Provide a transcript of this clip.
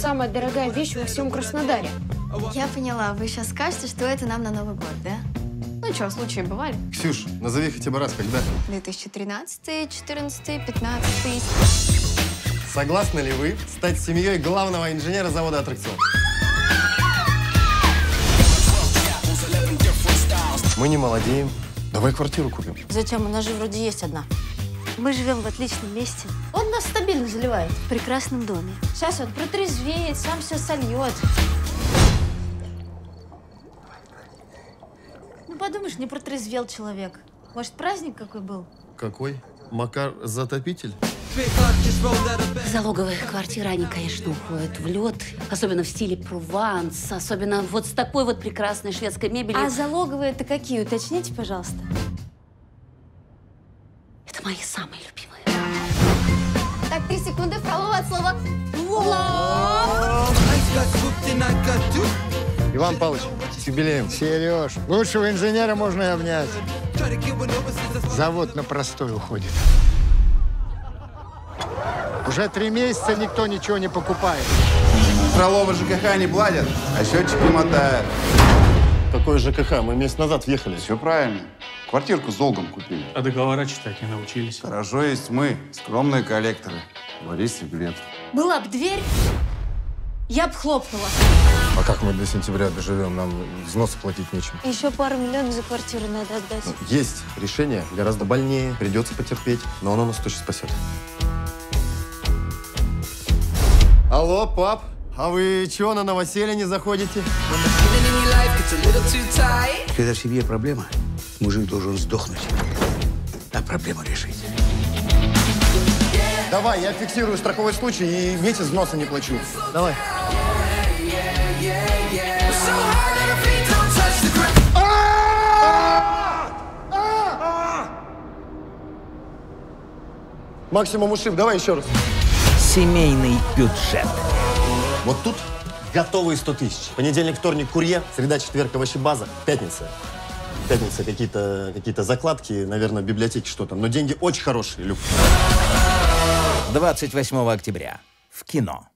Самая дорогая вещь во всем Краснодаре. Я поняла, вы сейчас скажете, что это нам на Новый год, да? Ну что, случаи бывали. Ксюш, назови хотя бы раз, когда. 2013, 14, 15. Согласны ли вы стать семьей главного инженера завода аттракционов? Мы не молодеем. Давай квартиру купим. Зачем? У нас же вроде есть одна. Мы живем в отличном месте. Он нас стабильно заливает. В прекрасном доме. Сейчас он протрезвеет, сам все сольет. Ну, подумаешь, не протрезвел человек. Может, праздник какой был? Какой? Макар Затопитель? Залоговые квартиры, они, конечно, уходят в лед, особенно в стиле Прованс, особенно вот с такой вот прекрасной шведской мебелью. А залоговые это какие? Уточните, пожалуйста. Мои самые любимые. Так, три секунды, Фролова от слова. Иван Павлович, с юбилеем. Сереж, лучшего инженера можно и обнять. Завод на простой уходит. Уже три месяца никто ничего не покупает. Фролова ЖКХ не платят, а счетчики мотают. Какой ЖКХ? Мы месяц назад въехали. Все правильно. Квартирку с долгом купили. А договора читать не научились. Хорошо есть мы, скромные коллекторы. Борис и Глеб. Была б дверь, я б хлопнула. А как мы до сентября доживем? Нам взносы платить нечем. Еще пару миллионов за квартиру надо отдать. Есть решение, гораздо больнее, придется потерпеть, но оно нас точно спасет. Алло, пап, а вы чего на новоселье не заходите? Когда в семье проблема, мужик должен сдохнуть, а проблему решить. Давай, я фиксирую страховой случай и месяц взноса не плачу. Давай. Максимум ушиб, давай еще раз. Семейный бюджет. Вот тут готовые 100 тысяч. Понедельник, вторник, курьер, среда, четверг, овощебаза, пятница. Пятница какие-то какие закладки, наверное, в библиотеке что-то. Но деньги очень хорошие, Люк. 28 октября. В кино.